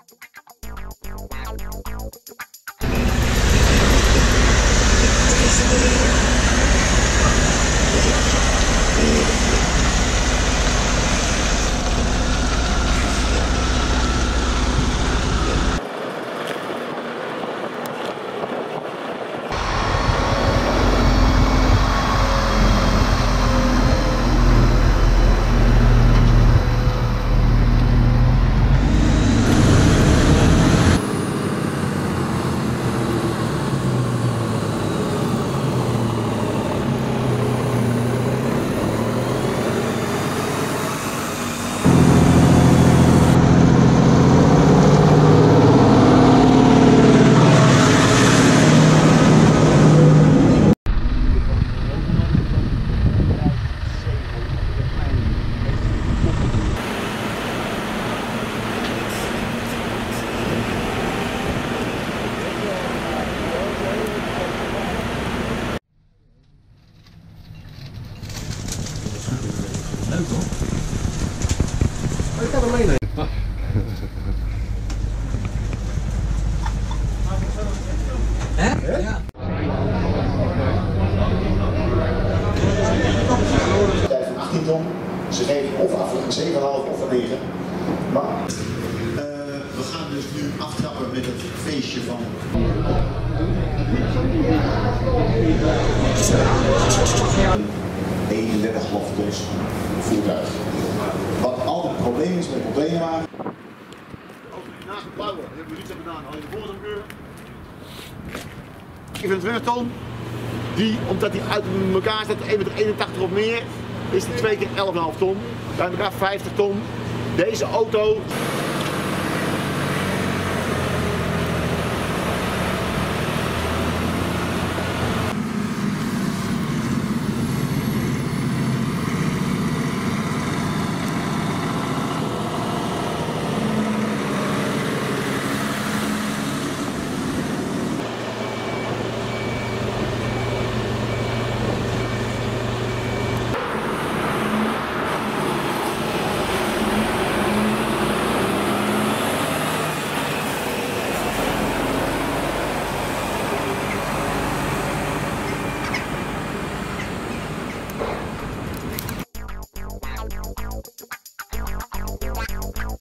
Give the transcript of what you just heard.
Wow. Kan hem meenemen. Hè? Ja. van 18 ton. Ze geven of af een 7,5 of een 9. Maar eh, we gaan dus nu aftrappen met het feestje van. ...31 half tons voertuig. Is met containerwagen. Als we naast het bouwen hebben we iets gedaan, al in de volgende uur. 27 ton. Die, omdat die uit elkaar staat, 1,81 meter of meer, is die twee keer 11,5 ton. Bij elkaar 50 ton. Deze auto